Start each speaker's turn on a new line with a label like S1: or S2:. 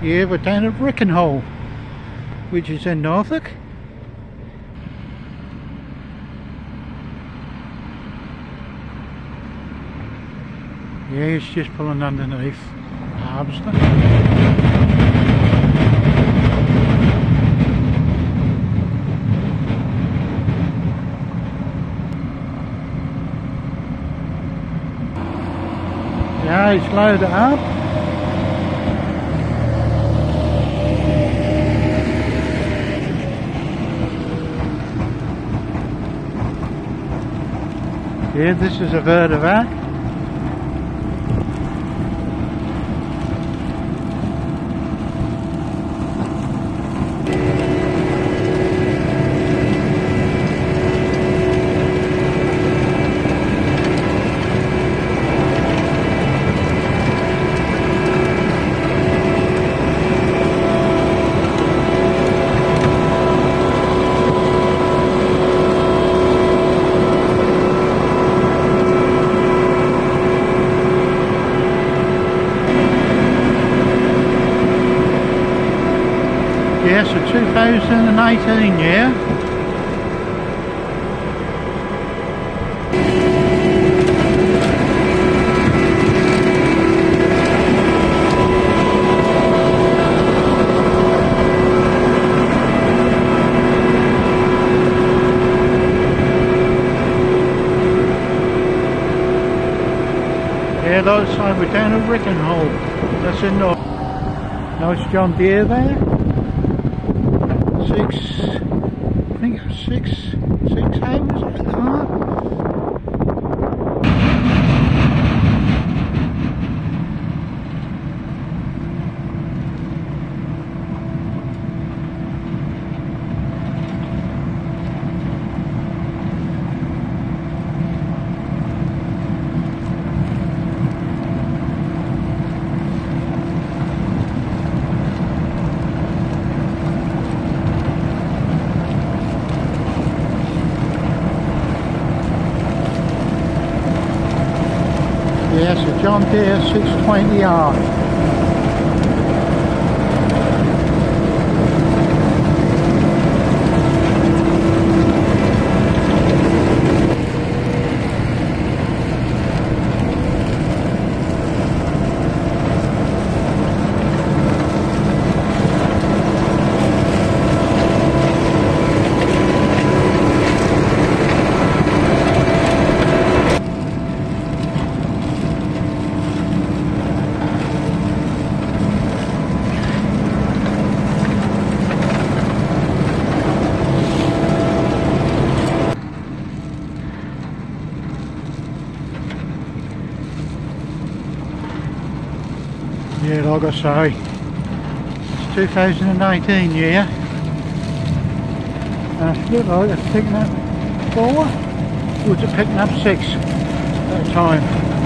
S1: Yeah, we're down at Rickenhole, which is in Norfolk. Yeah, it's just pulling underneath harvester. Yeah, he's loaded up. Yeah, this is a Vervaet. Yes, a 2018 year. Yeah, those side we're down at Rickenhole. That's in North. Nice John Deere there six, I think it was six, six hours. Yes, a John Deere 620R. Yeah, like I say, it's 2019 year. Uh, and it looked like it's picking up four, or was picking up six at a time?